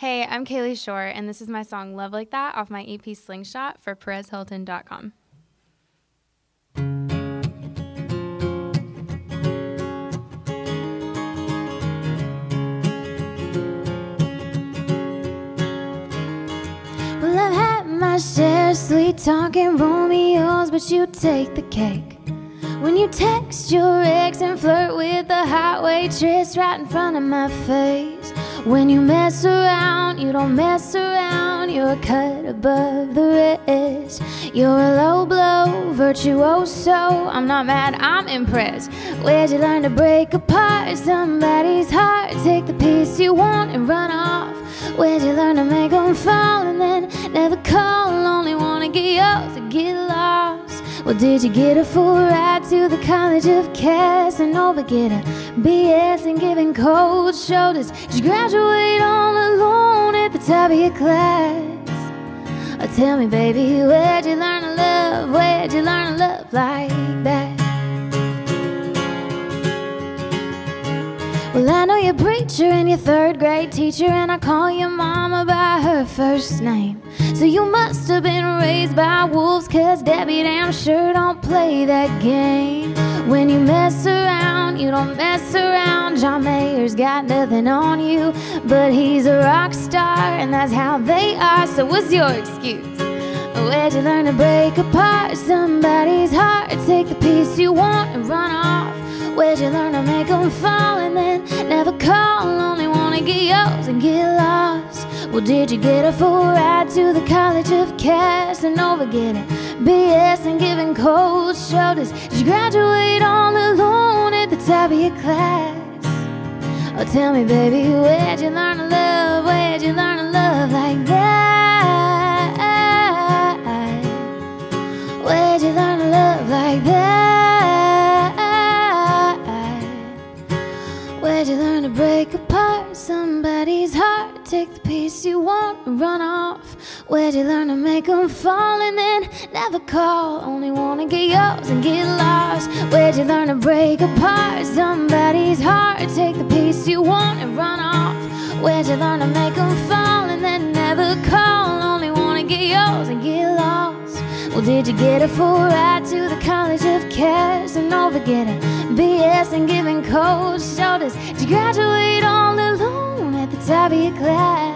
Hey, I'm Kalie Shorr, and this is my song Love Like That off my EP Slingshot for PerezHilton.com. Well, I've had my share of sweet talking Romeos, but you take the cake. When you text your ex and flirt with the hot waitress right in front of my face. When you mess around, you don't mess around, you're cut above the rest. You're a low blow, virtuoso. I'm not mad, I'm impressed. Where'd you learn to break apart somebody's heart? Take the piece you want and run off. Where'd you learn to make them fall and then Did you get a full ride to the College of Casanova? Get a BS and giving cold shoulders? Did you graduate all alone at the top of your class? Oh, tell me, baby, where'd you learn Well, I know you're preacher and your third grade teacher, and I call your mama by her first name. So you must have been raised by wolves, cause Debbie damn sure don't play that game. When you mess around, you don't mess around. John Mayer's got nothing on you, but he's a rock star, and that's how they are. So what's your excuse? Where'd you learn to break apart somebody's heart? Take the piece you want and run off. Where'd you learn to make them fall and then never call? Only wanna get yours and get lost. Well, did you get a full ride to the College of Casanova? Get a BS and giving cold shoulders? Did you graduate all alone at the top of your class? Oh, tell me, baby, where'd you learn to love? Where'd you learn to love you learn to break apart somebody's heart? Take the piece you want and run off. Where'd you learn to make them fall and then never call? Only wanna get yours and get lost. Where'd you learn to break apart somebody's heart? Take the piece you want and run off. Where'd you learn to make them fall and then never call? Only wanna get yours and get lost. Well, did you get a full ride to the College of Cares Casanova? Get a BS and giving cold shoulders? You graduate all alone at the top of your class?